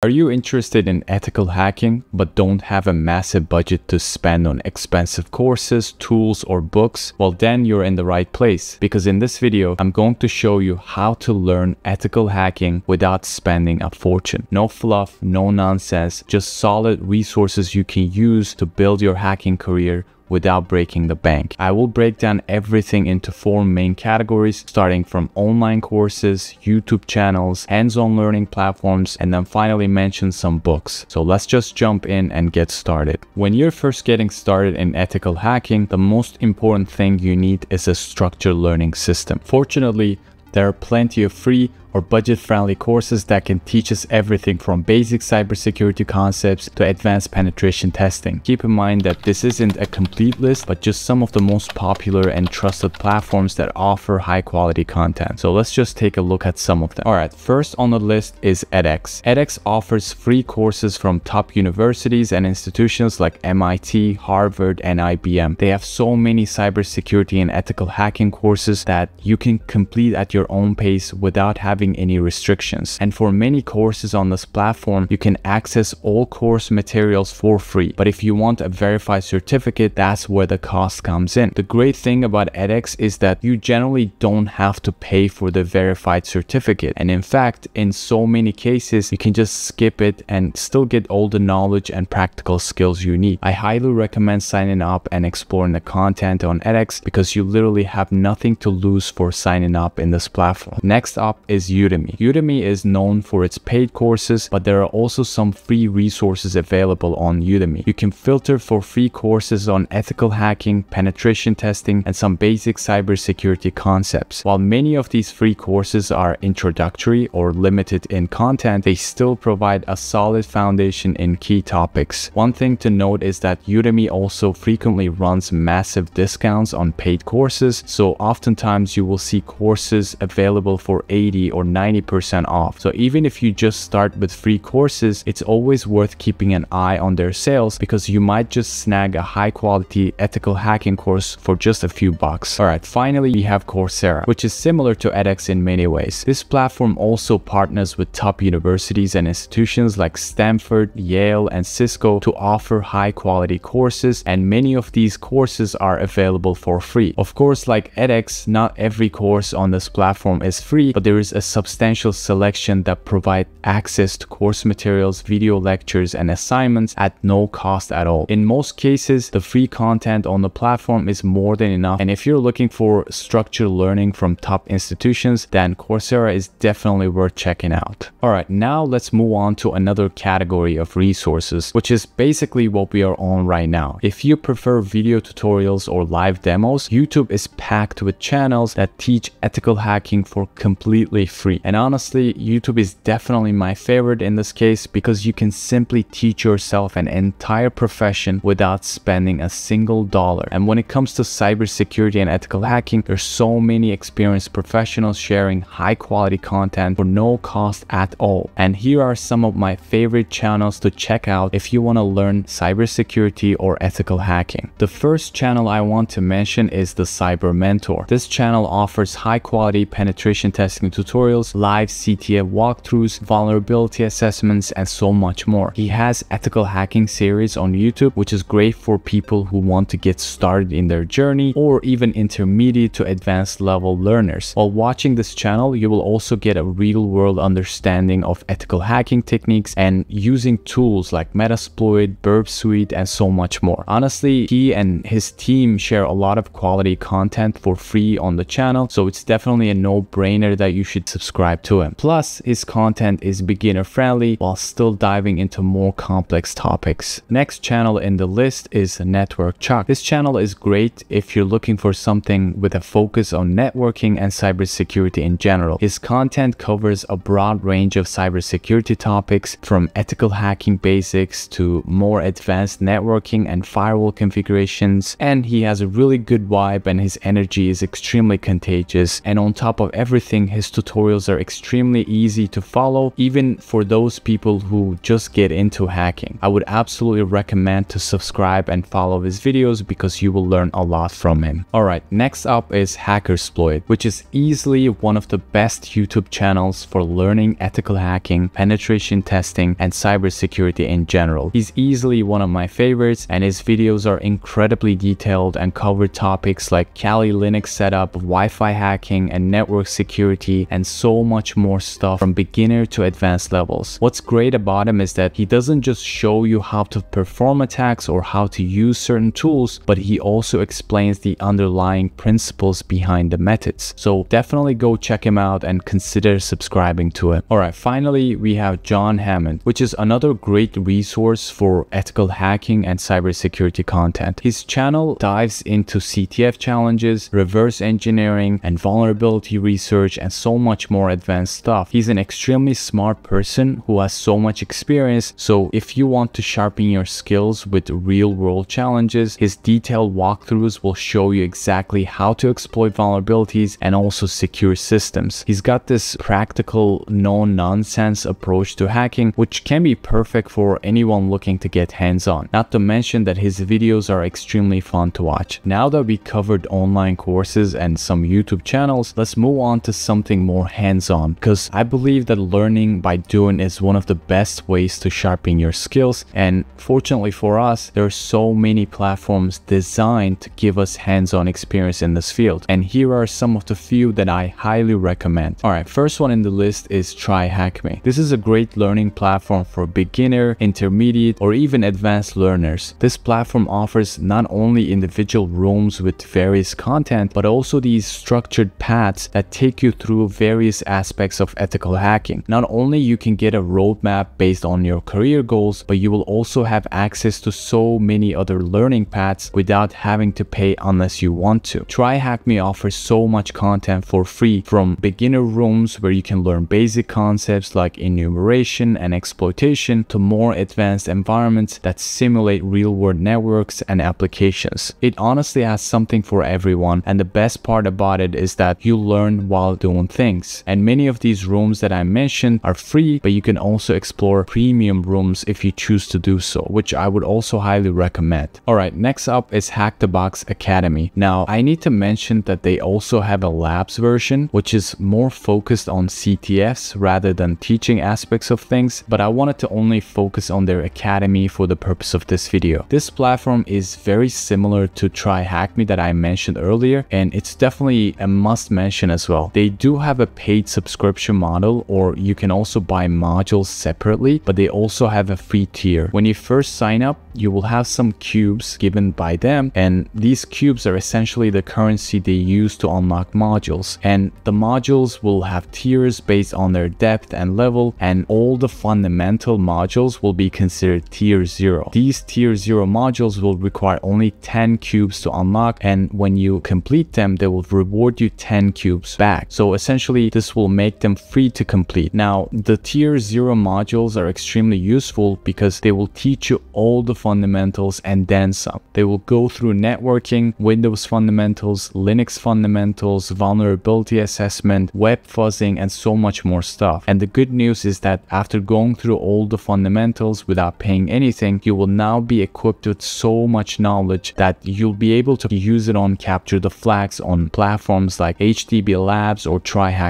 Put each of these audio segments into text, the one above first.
Are you interested in ethical hacking but don't have a massive budget to spend on expensive courses, tools, or books? Well, then you're in the right place because in this video, I'm going to show you how to learn ethical hacking without spending a fortune. No fluff, no nonsense, just solid resources you can use to build your hacking career without breaking the bank. I will break down everything into four main categories, starting from online courses, YouTube channels, hands-on learning platforms, and then finally mention some books. So let's just jump in and get started. When you're first getting started in ethical hacking, the most important thing you need is a structured learning system. Fortunately, there are plenty of free or budget-friendly courses that can teach us everything from basic cybersecurity concepts to advanced penetration testing. Keep in mind that this isn't a complete list, but just some of the most popular and trusted platforms that offer high-quality content. So let's just take a look at some of them. Alright, first on the list is edX. edX offers free courses from top universities and institutions like MIT, Harvard, and IBM. They have so many cybersecurity and ethical hacking courses that you can complete at your own pace without having having any restrictions. And for many courses on this platform, you can access all course materials for free. But if you want a verified certificate, that's where the cost comes in. The great thing about edX is that you generally don't have to pay for the verified certificate. And in fact, in so many cases, you can just skip it and still get all the knowledge and practical skills you need. I highly recommend signing up and exploring the content on edX because you literally have nothing to lose for signing up in this platform. Next up is Udemy. Udemy is known for its paid courses, but there are also some free resources available on Udemy. You can filter for free courses on ethical hacking, penetration testing, and some basic cybersecurity concepts. While many of these free courses are introductory or limited in content, they still provide a solid foundation in key topics. One thing to note is that Udemy also frequently runs massive discounts on paid courses, so oftentimes you will see courses available for 80 or 90% off. So even if you just start with free courses, it's always worth keeping an eye on their sales because you might just snag a high quality ethical hacking course for just a few bucks. Alright, finally we have Coursera, which is similar to edX in many ways. This platform also partners with top universities and institutions like Stanford, Yale, and Cisco to offer high quality courses and many of these courses are available for free. Of course, like edX, not every course on this platform is free, but there is a substantial selection that provide access to course materials, video lectures, and assignments at no cost at all. In most cases, the free content on the platform is more than enough. And if you're looking for structured learning from top institutions, then Coursera is definitely worth checking out. All right, now let's move on to another category of resources, which is basically what we are on right now. If you prefer video tutorials or live demos, YouTube is packed with channels that teach ethical hacking for completely free. And honestly, YouTube is definitely my favorite in this case because you can simply teach yourself an entire profession without spending a single dollar. And when it comes to cybersecurity and ethical hacking, there's so many experienced professionals sharing high quality content for no cost at all. And here are some of my favorite channels to check out if you want to learn cybersecurity or ethical hacking. The first channel I want to mention is the Cyber Mentor. This channel offers high quality penetration testing tutorials tutorials, live CTF walkthroughs, vulnerability assessments, and so much more. He has ethical hacking series on YouTube, which is great for people who want to get started in their journey or even intermediate to advanced level learners. While watching this channel, you will also get a real world understanding of ethical hacking techniques and using tools like Metasploit, Burp Suite, and so much more. Honestly, he and his team share a lot of quality content for free on the channel, so it's definitely a no-brainer that you should subscribe to him. Plus, his content is beginner friendly while still diving into more complex topics. Next channel in the list is Network Chuck. This channel is great if you're looking for something with a focus on networking and cybersecurity in general. His content covers a broad range of cybersecurity topics from ethical hacking basics to more advanced networking and firewall configurations and he has a really good vibe and his energy is extremely contagious and on top of everything his tutorials tutorials are extremely easy to follow, even for those people who just get into hacking. I would absolutely recommend to subscribe and follow his videos because you will learn a lot from him. Alright, next up is Hackersploit, which is easily one of the best YouTube channels for learning ethical hacking, penetration testing, and cybersecurity in general. He's easily one of my favorites and his videos are incredibly detailed and cover topics like Kali Linux setup, Wi-Fi hacking, and network security, and so much more stuff from beginner to advanced levels. What's great about him is that he doesn't just show you how to perform attacks or how to use certain tools, but he also explains the underlying principles behind the methods. So definitely go check him out and consider subscribing to him. Alright, finally we have John Hammond, which is another great resource for ethical hacking and cybersecurity content. His channel dives into CTF challenges, reverse engineering, and vulnerability research, and so much more advanced stuff. He's an extremely smart person who has so much experience, so if you want to sharpen your skills with real world challenges, his detailed walkthroughs will show you exactly how to exploit vulnerabilities and also secure systems. He's got this practical, no nonsense approach to hacking, which can be perfect for anyone looking to get hands on. Not to mention that his videos are extremely fun to watch. Now that we covered online courses and some YouTube channels, let's move on to something more hands on because I believe that learning by doing is one of the best ways to sharpen your skills and fortunately for us, there are so many platforms designed to give us hands-on experience in this field. And here are some of the few that I highly recommend. Alright, first one in the list is Try TryHackMe. This is a great learning platform for beginner, intermediate, or even advanced learners. This platform offers not only individual rooms with various content, but also these structured paths that take you through various aspects of ethical hacking. Not only you can get a roadmap based on your career goals, but you will also have access to so many other learning paths without having to pay unless you want to. TryHackMe offers so much content for free from beginner rooms where you can learn basic concepts like enumeration and exploitation to more advanced environments that simulate real-world networks and applications. It honestly has something for everyone and the best part about it is that you learn while doing things. And many of these rooms that I mentioned are free but you can also explore premium rooms if you choose to do so, which I would also highly recommend. Alright, next up is Hack the Box Academy. Now, I need to mention that they also have a labs version, which is more focused on CTFs rather than teaching aspects of things, but I wanted to only focus on their academy for the purpose of this video. This platform is very similar to TryHackMe that I mentioned earlier, and it's definitely a must mention as well. They do have a paid subscription model, or you can also buy modules separately, but they also have a free tier. When you first sign up, you will have some cubes given by them and these cubes are essentially the currency they use to unlock modules and the modules will have tiers based on their depth and level and all the fundamental modules will be considered tier 0. These tier 0 modules will require only 10 cubes to unlock and when you complete them they will reward you 10 cubes back. So essentially this will make them free to complete. Now the tier 0 modules are extremely useful because they will teach you all the fundamentals and then some. They will go through networking, Windows fundamentals, Linux fundamentals, vulnerability assessment, web fuzzing, and so much more stuff. And the good news is that after going through all the fundamentals without paying anything, you will now be equipped with so much knowledge that you'll be able to use it on capture the flags on platforms like HTB Labs or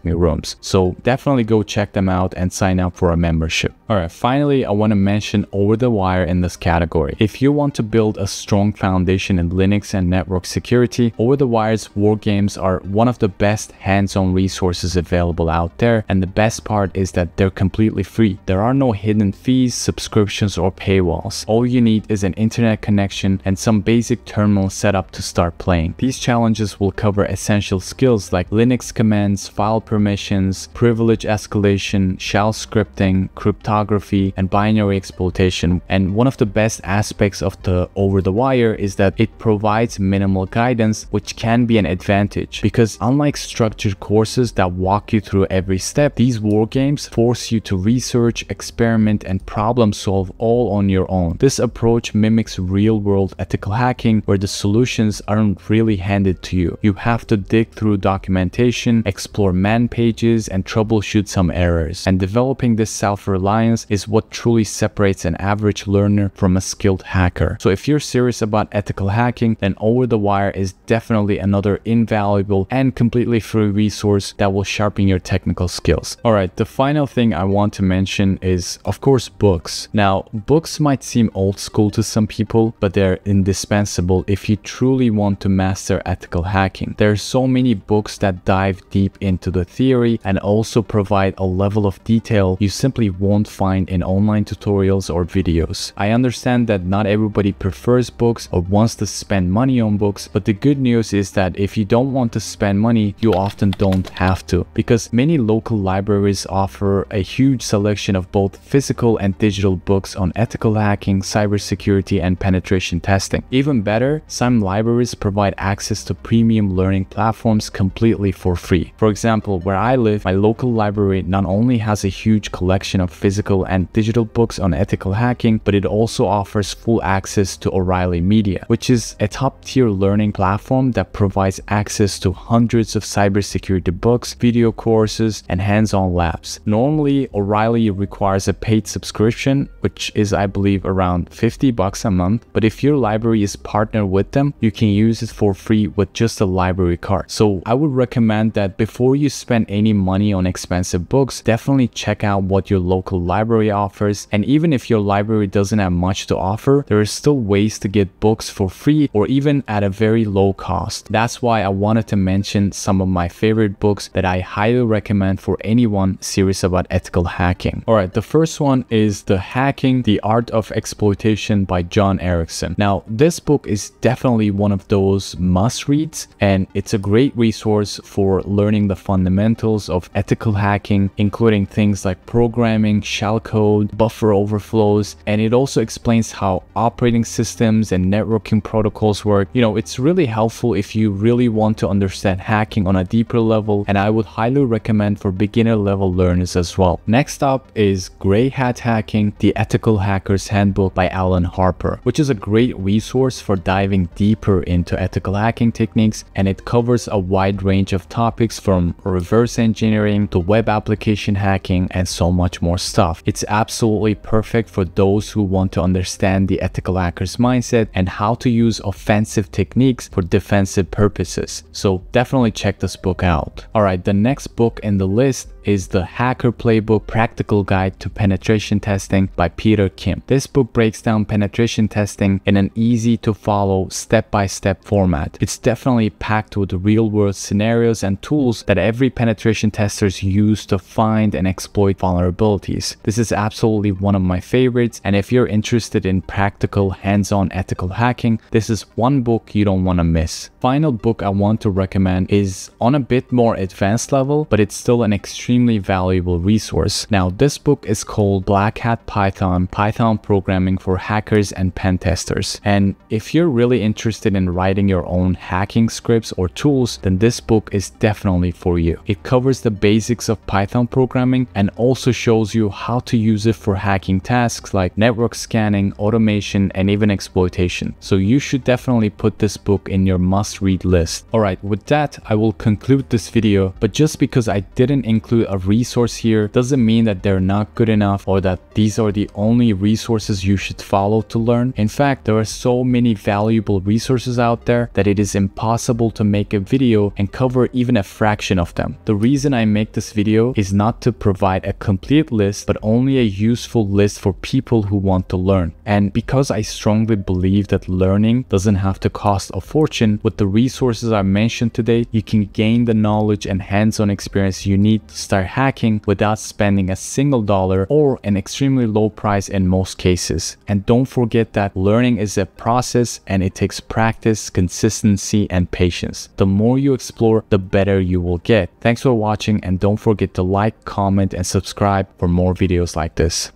TryHackMe Rooms. So definitely go check them out and sign up for a membership. Alright, finally, I want to mention Over the Wire in this category. If you want to build a strong foundation in Linux and network security, Over the Wire's war games are one of the best hands-on resources available out there, and the best part is that they're completely free. There are no hidden fees, subscriptions, or paywalls. All you need is an internet connection and some basic terminal setup to start playing. These challenges will cover essential skills like Linux commands, file permissions, privilege escalation, shell scripting, cryptography, and binary exploitation. And one of the best aspects of the Over the Wire is that it provides minimal guidance, which can be an advantage because unlike structured courses that walk you through every step, these war games force you to research, experiment, and problem solve all on your own. This approach mimics real world ethical hacking where the solutions aren't really handed to you. You have to dig through documentation, explore pages, and troubleshoot some errors. And developing this self-reliance is what truly separates an average learner from a skilled hacker. So if you're serious about ethical hacking, then Over the Wire is definitely another invaluable and completely free resource that will sharpen your technical skills. Alright, the final thing I want to mention is, of course, books. Now, books might seem old school to some people, but they're indispensable if you truly want to master ethical hacking. There are so many books that dive deep into the theory and also provide a level of detail you simply won't find in online tutorials or videos. I understand that not everybody prefers books or wants to spend money on books, but the good news is that if you don't want to spend money, you often don't have to because many local libraries offer a huge selection of both physical and digital books on ethical hacking, cybersecurity, and penetration testing. Even better, some libraries provide access to premium learning platforms completely for free. For example, where I live, my local library not only has a huge collection of physical and digital books on ethical hacking, but it also offers full access to O'Reilly Media, which is a top tier learning platform that provides access to hundreds of cybersecurity books, video courses, and hands-on labs. Normally, O'Reilly requires a paid subscription, which is I believe around 50 bucks a month, but if your library is partnered with them, you can use it for free with just a library card. So I would recommend that before you spend any money on expensive books, definitely check out what your local library offers. And even if your library doesn't have much to offer, there are still ways to get books for free or even at a very low cost. That's why I wanted to mention some of my favorite books that I highly recommend for anyone serious about ethical hacking. Alright, the first one is The Hacking, The Art of Exploitation by Jon Erickson. Now, this book is definitely one of those must reads and it's a great resource for learning the fundamentals of ethical hacking, including things like programming, shellcode, buffer overflows, and it also explains how operating systems and networking protocols work. You know, it's really helpful if you really want to understand hacking on a deeper level, and I would highly recommend for beginner level learners as well. Next up is Grey Hat Hacking, the Ethical Hacker's Handbook by Allen Harper, which is a great resource for diving deeper into ethical hacking techniques, and it covers a wide range of topics from reverse engineering to web application hacking and so much more stuff. It's absolutely perfect for those who want to understand the ethical hacker's mindset and how to use offensive techniques for defensive purposes. So definitely check this book out. Alright, the next book in the list is the Hacker Playbook Practical Guide to Penetration Testing by Peter Kim. This book breaks down penetration testing in an easy to follow step-by-step format. It's definitely packed with real-world scenarios and tools that every penetration testers use to find and exploit vulnerabilities. This is absolutely one of my favorites and if you're interested in practical hands-on ethical hacking, this is one book you don't want to miss. Final book I want to recommend is on a bit more advanced level, but it's still an extremely valuable resource. Now this book is called Black Hat Python, Python Programming for Hackers and Pen Testers. And if you're really interested in writing your own hacking scripts or tools, then this book is definitely for you. It covers the basics of Python programming and also shows you how to use it for hacking tasks like network scanning, automation, and even exploitation. So you should definitely put this book in your must read list. Alright, with that, I will conclude this video, but just because I didn't include a resource here doesn't mean that they're not good enough or that these are the only resources you should follow to learn. In fact, there are so many valuable resources out there that it is impossible to make a video and cover even a fraction of them. The reason I make this video is not to provide a complete list, but only a useful list for people who want to learn. And because I strongly believe that learning doesn't have to cost a fortune, with the resources I mentioned today, you can gain the knowledge and hands-on experience you need to start hacking without spending a single dollar or an extremely low price in most cases. And don't forget that learning is a process and it takes practice, consistency, and patience. The more you explore, the better you will get. Thanks for watching and don't forget to like, comment, and subscribe for more videos like this.